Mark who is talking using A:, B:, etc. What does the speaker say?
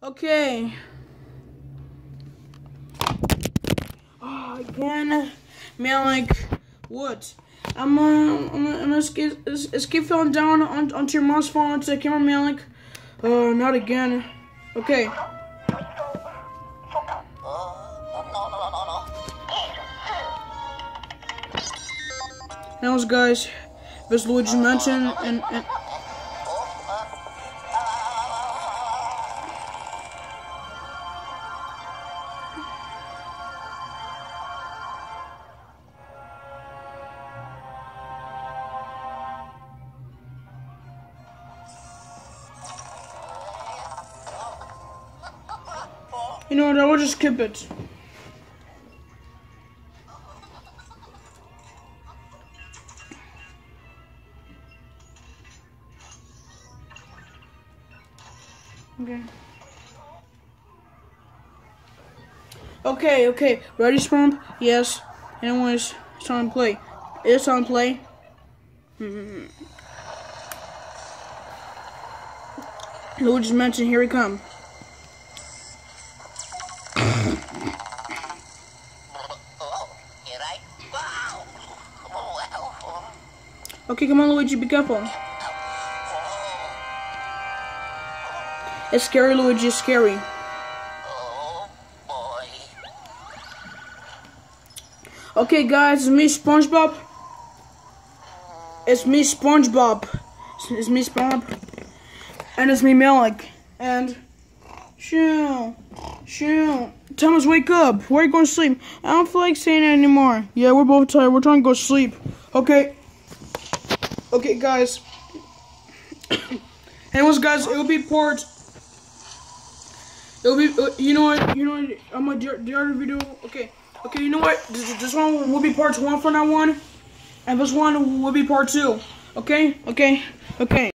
A: Okay. Oh, again, man, like, what? I'm, uh, I'm, I'm gonna escape, escape falling down on, onto your mom's phone onto the camera, man, like, uh, not again. Okay. Anyways, guys, this Luigi Mansion and, and You know what, I will just skip it. Okay. Okay, okay. Ready, Spump? Yes. Anyways, it's on play. It's on play. Mm-hmm. Luigi's Mansion, here we come. Okay, come on, Luigi, be careful. It's scary, Luigi, it's scary. Okay, guys, it's me, SpongeBob. It's me, SpongeBob. It's, me, SpongeBob. And it's me, Malik. And, shoo, shoo. Thomas, wake up. Where are you going to sleep? I don't feel like saying it anymore. Yeah, we're both tired. We're trying to go sleep. Okay. Okay, guys. Anyways, guys, it will be part. It'll be. Uh, you know what? You know what? I'm gonna the other video. Okay. Okay. You know what? This, this one will be part one for that one, and this one will be part two. Okay. Okay. Okay.